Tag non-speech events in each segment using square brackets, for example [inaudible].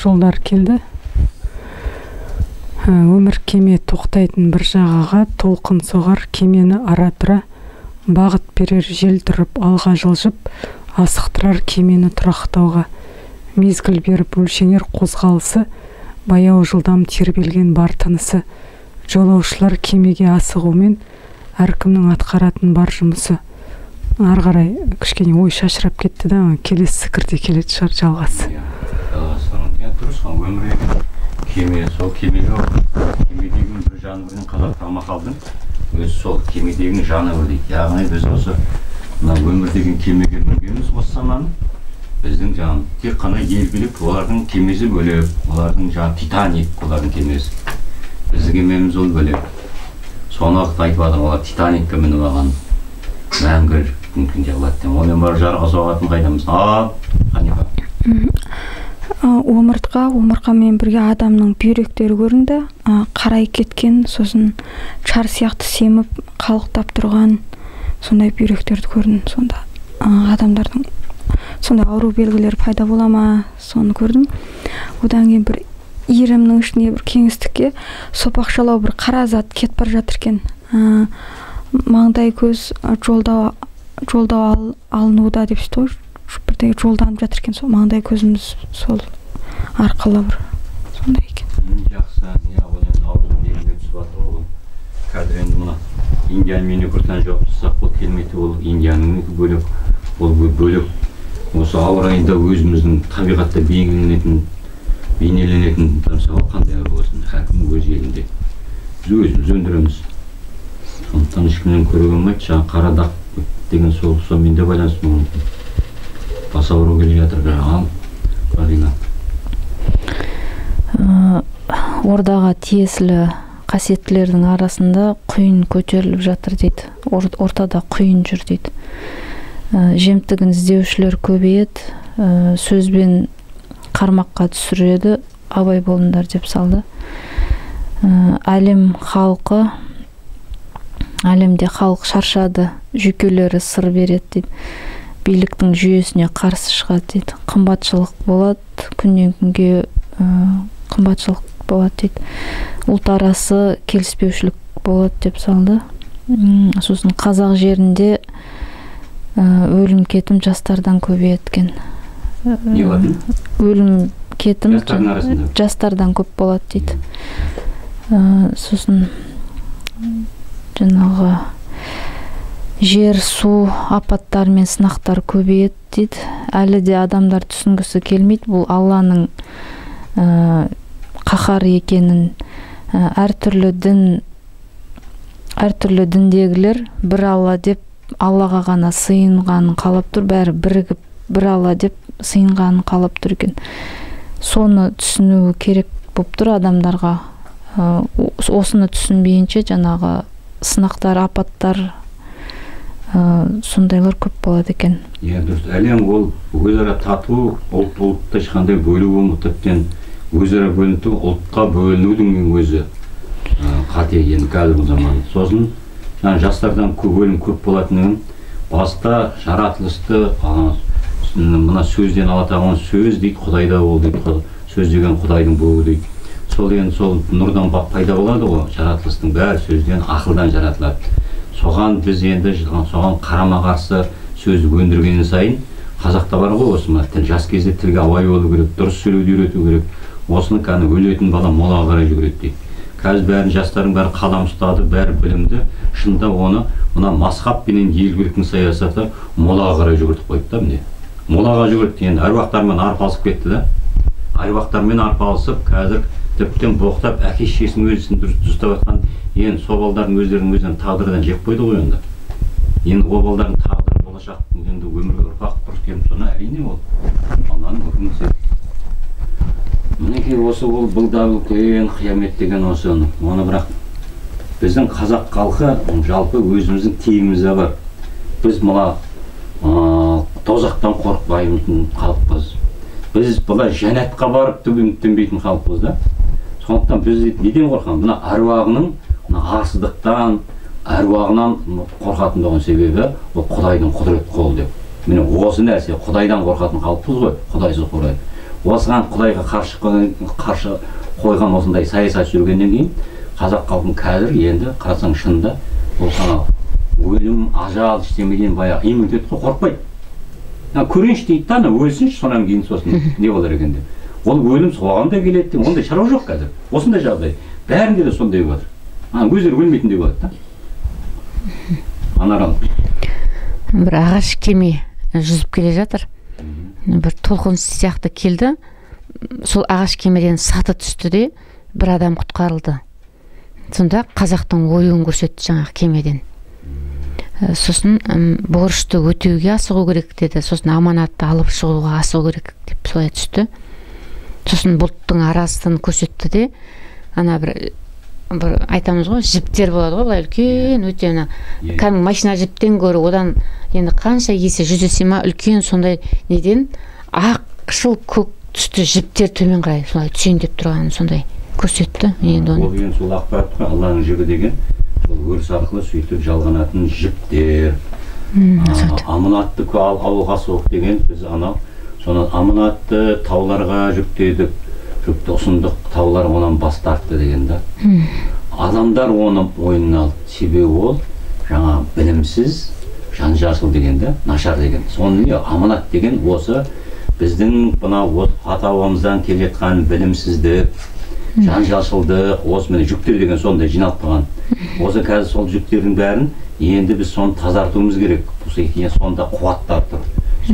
жолдар келді. Ә, өмір кеме тоқтайтын бір жағаға толқын соғар кемені ара тұра бағыт берер жел тұрып алға жылжып асықтырар кемені тұрақтауға. Мезгіл беріп өлшенер қозғалысы баяу жылдам тербелген бар тынысы. Жолаушылар кемеге асығумен әркімнің атқаратын бар жұмысы. Ары қарай кішкене ой шашырап кетті да келесі сікірде келетін шығар жалғасы. Иә иә дұрыс қой өмір деген кеме сол кемеге кемедегі бір жанрдың қазақ мақалдың өзі сол кемедегі жанры дейді. Яғни біз осы мына өмір деген кемеге мінгенбіз осы заман біздің жаңағы тек қана елгілік олардың кемесі бөлек олардың жаңағы титаник олардың кемесі. Біздің кемеміз ол бөлек. Соны айтып жатыр олар титаникке мініп алған мәңгі мүмкін де қылады деп онымен барып жарға соғатын қайдамыз ал ханифа. Ә, омыртқа омыртқамен бірге адамның бүйректері көрінді. Қарай кеткен сосын шар сияқты семіп қалықтап тұрған сондай бүйректерді көрдім сонда адамдардың сондай ауру белгілері пайда бола ма соны көрдім. Одан кейін бір иірімнің ішіне бір кеңістікке сопақшалау бір қара зат кетіп бара жатыр екен. Маңдай көз жолдау жолдау ал, алынуда деп сөйтті бірдеңе жолданып жатыр екен сол маңдай көзіміз сол арқылы бір сондай екен. Жақсы иә ол енді ол. Қазір енді мына индияны миникуртан жауып тастасақ ол келмейді ол индиянынікі бөлек ол бө- бөлек. Осы ауа райында өзіміздің табиғатта бейнеленетін бейнеленетін ғой қандай болсын әркім өз елінде. Біз өзіміз өндіреміз. Сондықтан ешкімнен көруге болмайды жаңағы қара дақ деген сол сонымен де байланысты болуы мүмкін бас ауыру келе жатыр ордаға тиесілі қасиеттілердің арасында құйын көтеріліп жатыр дейді. Ор- ортада құйын жүр дейді. Ә, жемтігін іздеушілер көбейеді. Ә, сөзбен қармаққа түсіреді. Абай болыңдар деп салды. Ә, әлем халқы әлемде халық шаршады жүйкелері сыр береді дейді. Биліктің жүйесіне қарсы шығады дейді. Қымбатшылық болады күннен күнге ә, қымбатшылық болады дейді. Ұлт арасы келіспеушілік болады деп салды. Сосын қазақ жерінде өлім кетім жастардан көбейеді екен не болатын? өлім кетім жастардан көп болады дейді. Сосын жаңағы жер су апаттар мен сынақтар көбейеді дейді. Әлі де адамдар түсінгісі келмейді. Бұл алланың ә, қаһар екенін ә, әртүрлі дін әртүрлі діндегілер бір алла деп аллаға ғана сыйынғанын қалап тұр. Бәрі бірігіп бір алла деп сыйынғанын қалап тұр екен. Соны түсінуі керек болып тұр адамдарға. Ә, ос- осыны түсінбейінше жаңағы сынақтар апаттар сондайлар көп болады екен. Иә дұрыс. Әлем ол өзара тату ұлт ұлтты ешқандай бөлу болмайды тіптен өзара бөлінді ұлтқа бөлінудің өзі қате енді қазіргі заман сосын жаңа жастардан көп өлім көп болатынын баста жаратылысты мына сөзден алатаған сөз дейді құдайда бол дейді сөз деген құдайдың буы дейді. Сол енді сол нұрдан пайда болады ғой жаратылыстың бәрі сөзден ақылдан жаратылады. Соған біз енді соған қарама қарсы сөз өндірген сайын қазақта бар ғой осы мына тіл. Жас кезде тілге абай болу керек дұрыс сөйлеуді үйрету керек. Осыны кәдімгі өлетін бала молаға қарай жүгіреді дейді. Қазір бәрін жастардың бәрі қалам ұстады бәрі білімді. Шынында оны мына масхаб пенен елгіліктің саясаты молаға қарай жүгіртіп қойды да міне. Молаға жүгірді. Енді әруақтармен арпалысып кетті да. Әруақтармен арпалысып қазір тіптен боқтап әке шешесінің өзін дұрыс ұстап жатқан енді сол балдардың өздерінің өздерін тағдырдан жеп қойды ғой енді. Енді ол балдардың тағдыры болашақ енді өмірге ұрпақ дұрыс келіп соны әрине ол алланың үкімі мінекей осы ол бұлда үлкен қиямет деген осы оны. Бірақ біздің қазақ халқы жалпы өзіміздің тегімізде бар. Біз мына тозақтан қорықпайтын халықпыз. Біз былай жәннатқа барып түбі үміттенбейтін халықпыз да. Сондықтан біз неден қорқамыз? мына әруағының мына арсыздықтан әруағынан қорқатындығының себебі ол құдайдың құдірет қолы деп. міне осы нәрсе құдайдан қорқатын халықпыз ғой құдайсыз құдай осыған құдайға қарсы қарсы қойған осындай саясат жүргеннен кейін қазақ халқын қазір енді қарасаң шынында ол анау өлім ажал ештемеден баяғы иммунитет қой қорықпайды. көрейінші дейді да ана өлсінші содан кейін сосын [laughs] не болар екен деп. Ол өлім соған да келеді деп ондай шаруа жоқ қазір. Осындай жағдай. Бәрінде де сондай болып жатыр ана өздері өлмейтіндей болады да. Анарал бір ағаш кеме жүзіп келе жатыр. Бір толқын сияқты келді. Сол ағаш кемеден саты түсті де бір адам құтқарылды. Сонда қазақтың оюын көрсетті жаңағы кемеден. Сосын борышты өтеуге асығу керек деді. Сосын аманатты алып шығуға асығу керек деп солай түсті. Сосын бұлттың арасын көрсетті де ана бір бір айтамыз ғой жіптер болады ғой былай үлкен өте ана Иә. кәдімгі машина жіптен гөрі одан енді қанша есе жүз есе ма үлкен сондай неден ақшыл көк түсті жіптер төмен қарай солай түсейін деп тұрғанын сондай көрсетті енді ол оны деген сол ақпарат қой алланың жібі деген. Сол өріс арқылы сөйтіп жалғанатын жіптер. Аманатты алуға соқ деген біз анау соны аманатты тауларға жүктедік. Жүкті ұсындық таулар онан бас тартты деген да. Адамдар оны мойнына алды. Себебі ол жаңа білімсіз жанжашыл деген да нашар деген. Соны не аманат деген осы біздің мынау ата бабамыздан келе жатқан білімсіздік жанжалшылдық осы міне жүктер деген сондай жиналып қалған осы қазір сол жүктердің бәрін енді біз соны тазартуымыз керек. Екен сонда қуаттар тұр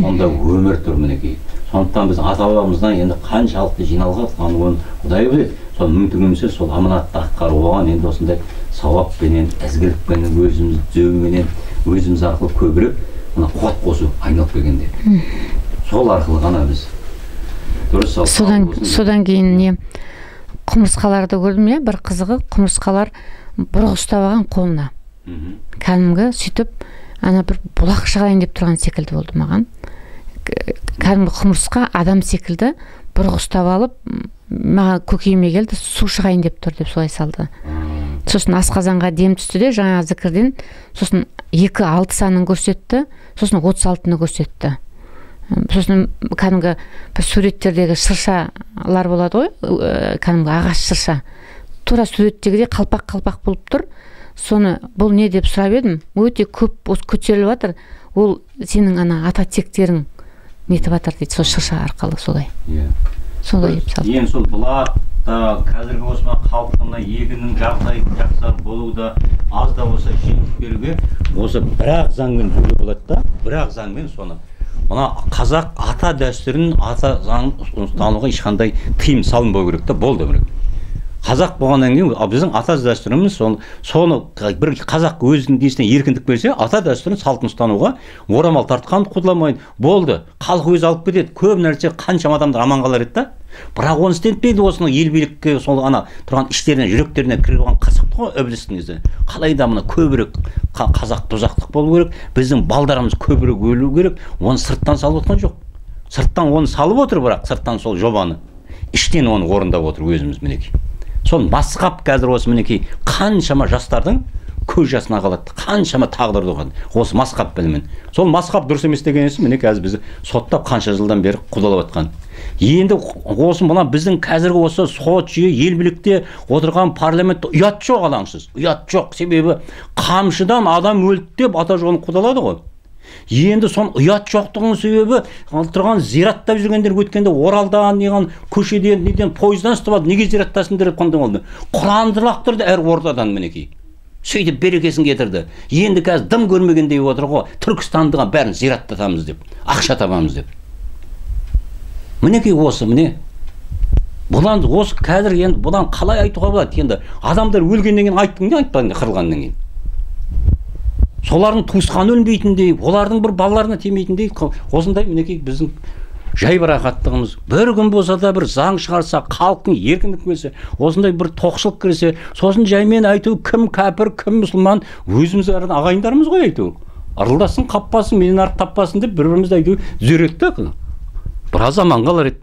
сонда өмір тұр мінекей. Сондықтан біз ата бабамыздан енді қаншалықты жиналған оны құдай біледі. Сол мүмкіндігімізше сол аманатты атқару оған енді осындай сауаппенен ізгілікпенен өзіміз түзеуменен өзіміз арқылы көбірек мына қуат қосу айналып келгенде. Сол арқылы ғана біз дұрыс содан содан кейін не? Құмырсқаларды көрдім иә бір қызығы құмырсқалар бұрық ұстап алған қолына. Кәдімгі сөйтіп ана бір бұлақ шығарайын деп тұрған секілді болды маған. Кәдімгі құмырсқа адам секілді бұрық ұстап алып маған көкейіме келді су шығайын деп тұр деп солай салды. Сосын асқазанға дем түсті де жаңа зікірден сосын екі алты санын көрсетті сосын отыз алтыны көрсетті. Сосын кәдімгі бір суреттердегі шыршалар болады ғой ә, кәдімгі ағаш шырша. Тура суреттегідей қалпақ қалпақ болып тұр. Соны бұл не? деп сұрап едім. Өте көп осы көтеріліп жатыр ол сенің ана ата тектерің нетіп жатыр дейді сол шырша арқылы солай. Иә. Солай енді сол бұлақ та қазіргі осы мына халықтың мына егіннің жағдайы жақсарып болуы да аз да болса жеңіп беруге осы бір ақ заңмен бөлуге болады да бір ақ заңмен соны. Мына қазақ ата дәстүрін ата заңын ұстануға ешқандай тыйым салынбау керек та болды қазақ болғаннан кейін біздің ата дәстүріміз соны соны бір қазақ өзінің несіне еркіндік берсе ата дәстүрін салтын ұстануға орамал тартқан құтыламайды болды халық өзі алып кетеді. Көп нәрсе қаншама адамдар аман қалар еді да. Бірақ оны істетпейді осыны ел билікке сол ана тұрған іштеріне жүректеріне кіріп алған қырсықты ғой ібілістің ізі қалай да мына көбірек қа- қазақ бұзақтық болу керек біздің балдарымыз көбірек өлу керек оны сырттан салып отқан жоқ. Сырттан оны салып отыр бірақ сырттан сол жобаны. Іштен оны орындап отыр өзіміз мінекей. Сол масқап қазір осы мінекей қаншама жастардың көз жасына қалады. Қаншама тағдырды оған осы масқап білімін. Сол масқап дұрыс емес деген соң міне қазір бізді соттап қанша жылдан бері қудалап жатқан енді осы мына біздің қазіргі осы сот жүйе ел билікте отырған парламентте ұят жоқ алаңсыз. Ұят жоқ. Себебі қамшыдан адам өлді деп ата жолын қудалады ғой. Енді соның ұят жоқтығының себебі тұрған зираттап жүргендер өткенде оралдан неған көшеден неден пойыздан ұстап алды неге зираттасыңдар деп қандай болды құранды лақтырды әр ордадан мінекей. Сөйтіп берекесін кетірді. Енді қазір дым көрмегендей болып отыр ғой. Түркістандыға бәрін зираттатамыз деп ақша табамыз деп. Мінекей осы міне. Бұдан осы қазір енді бұдан қалай айтуға болады? Енді адамдар өлгеннен кейін айттың не айтпадың қырылғаннан кейін? Солардың туысқаны өлмейтіндей олардың бір балаларына тимейтіндей осындай мінекей біздің жайбарақаттығымыз бір күн болса да бір заң шығарса халықтың еркіндік берсе осындай бір тоқшылық кірсе сосын жаймен айту кім кәпір кім мұсылман өзіміз арада ағайындарымыз ғой айту. Ырылдасын қаппасын менен артық таппасын деп бір бірімізді айту түзер еді да біраз аман қалар еді.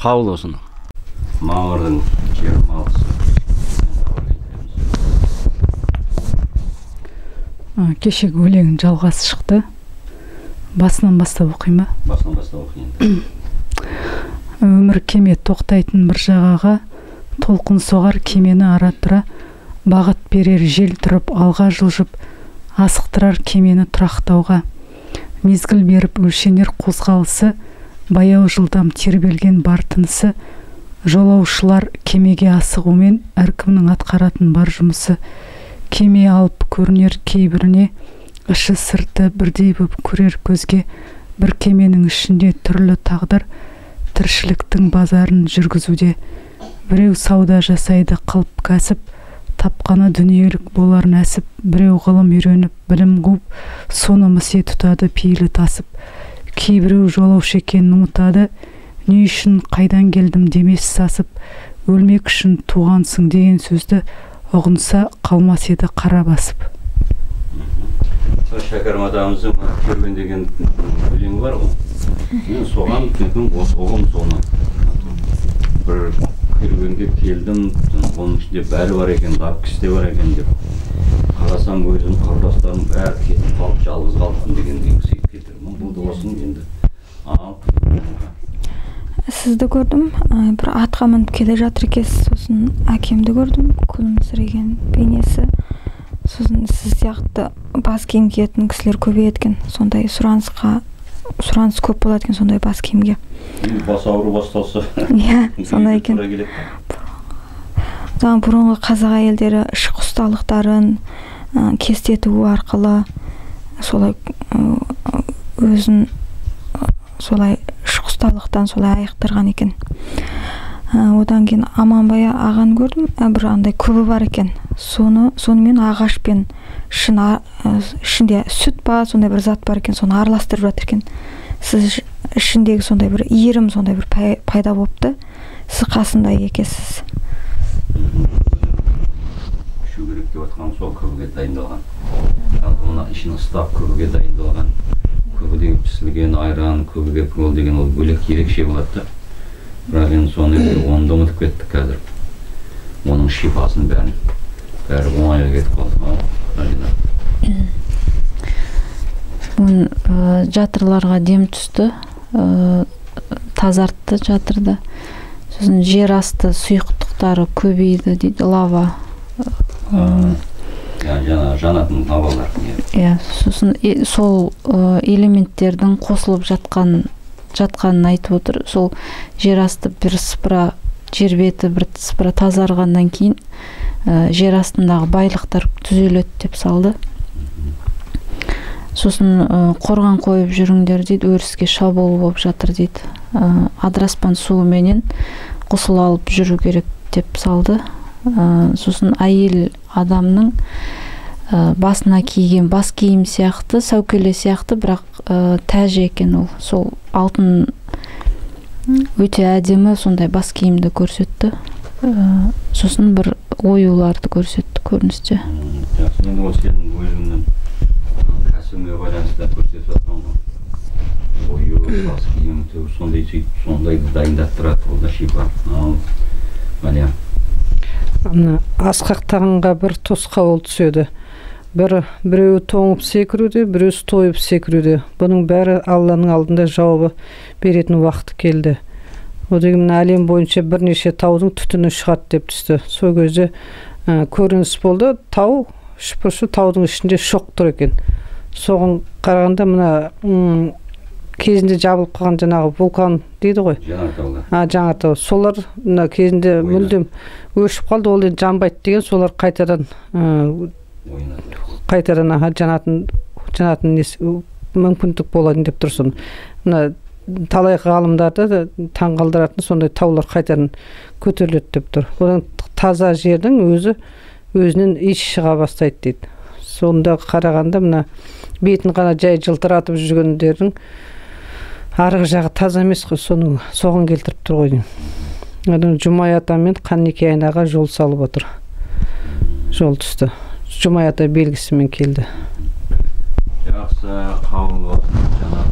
Қабыл болсын. Мамырдың жиырма алтысы. Кешегі өлеңнің жалғасы шықты. Басынан бастап оқи ма басынан бастап оқиын. Өмір кеме тоқтайтын бір жағаға толқын соғар кемені ара тұра. Бағыт берер жел тұрып алға жылжып асықтырар кемені тұрақтауға. Мезгіл беріп өлшенер қозғалысы баяу жылдам тербелген бар тынысы. Жолаушылар кемеге асығумен әркімнің атқаратын бар жұмысы. Кеме алып көрінер кейбіріне іші сырты бірдей боп көрер көзге. Бір кеменің ішінде түрлі тағдыр тіршіліктің базарын жүргізуде. Біреу сауда жасайды қылып кәсіп тапқаны дүниелік болар нәсіп. Біреу ғылым үйреніп білім қуып соны місе тұтады пейілі тасып. Кейбіреу жолаушы екенін ұмытады не үшін қайдан келдім? демес сасып. Өлмек үшін туғансың деген сөзді ұғынса қалмас еді қара басып. Шәкәрім атамыздың керуен деген өлеңі бар ғой. Мен соған мүмкін осы ұғым соны. Бір керуенге келдім оның ішінде бәрі бар екен кісі де бар екен деп. Қарасам өзім құрдастарым бәрі кетіп қалып жалғыз қалыппын дегендей келтірдім бұл да енді. Сізді көрдім. Ә, бір атқа мініп келе жатыр екенсіз сосын әкемді көрдім. Күлімсіреген бейнесі. Сосын сіз сияқты бас киім киетін кісілер көбейеді екен сондай сұранысқа сұраныс көп болады екен сондай бас киімге. Бас ауру басталса. Иә [laughs] сондай екен. жаңағы бұрынғы қазақ әйелдері ішкі ұсталықтарын ә, кестету арқылы солай өзін солай ұсталықтан солай айықтырған екен. Ә, одан кейін аманбай ағаны көрдім. Ә, бір андай күбі бар екен. Соны сонымен ағашпен ә, ішінде сүт па сондай бір зат бар екен. Соны араластырып жатыр екен. Сіз іш- ішіндегі сондай бір иірім сондай бір пай- пайда болыпты. Сіз қасында екенсіз. Ішу керек деп жатқан сол күбіге дайындалған. Мына ішін ыстап күбіге дайындалған. Күбідегі пісірілген айран күбіге пырол деген ол бөлек ерекше болады да. Бірақ енді соны оны да ұмытып кеттік қазір. Оның шипасын бәрін. Бәрі оңайға кетіп қалды ә, жатырларға дем түсті. Тазартты жатырды. Сосын жер асты сұйықтықтары көбейді дейді лава. Жаңа жанатын лавалар иә. иә сосын е- сол элементтердің қосылып жатқан жатқанын айтып отыр. Сол жер асты бір сыпыра жер беті бір сыпыра тазарғаннан кейін ә, жер астындағы байлықтар түзеледі деп салды. Сосын ә, қорған қойып жүріңдер дейді өріске шабуыл болып жатыр дейді. Ә, адыраспан суыменен ғұсыл алып жүру керек деп салды. Ә, сосын әйел адамның ә, басына киген бас киім сияқты сәукеле сияқты бірақ ә, тәжі екен ол. Сол алтын өте әдемі сондай бас киімді көрсетті. Ә, сосын бір оюларды көрсетті көріністе. Ою бас киім сондай сөйтіп сондайды дайындап тұрады ол да шипа. Ана асқақтағанға бір тосқауыл түседі. Бір біреуі тоңып секіруде біреусі тойып секіруде. Бұның бәрі алланың алдында жауабы беретін уақыты келді. Ол деген мына әлем бойынша бірнеше таудың түтіні шығады деп түсті. Сол кезде ә, көрініс болды. Тау үшбұрышы таудың ішінде шоқ тұр екен. Соған қарағанда мына кезінде жабылып қалған жаңағы вулкан дейді ғой. Жанартаулар а жаңатау солар мына кезінде мүлдем өшіп қалды ол енді жанбайды деген солар қайтадан ә, қайтадан аха жанатын жанатын несі мүмкіндік болады деп тұрсын мына талай ғалымдарды да таңғалдыратын сондай таулар қайтадан көтеріледі деп тұр. Одан таза жердің өзі өзінен иіс шыға бастайды дейді. Сонда қарағанда мына бетін ғана жай жылтыратып жүргендердің арғы жағы таза емес қой соның соған келтіріп тұр ғой деймін. Одан жұмай ата мен қанеке айнаға жол салып отыр. Жол түсті. Жұмай ата белгісімен келді. Жақсы қабыл болсын. Жаңа